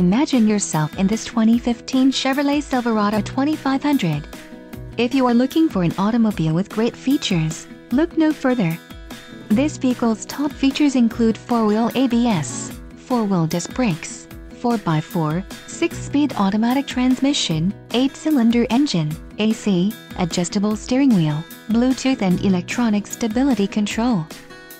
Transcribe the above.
Imagine yourself in this 2015 Chevrolet Silverado 2500. If you are looking for an automobile with great features, look no further. This vehicle's top features include 4-wheel ABS, 4-wheel disc brakes, 4x4, 6-speed automatic transmission, 8-cylinder engine, AC, adjustable steering wheel, Bluetooth and electronic stability control.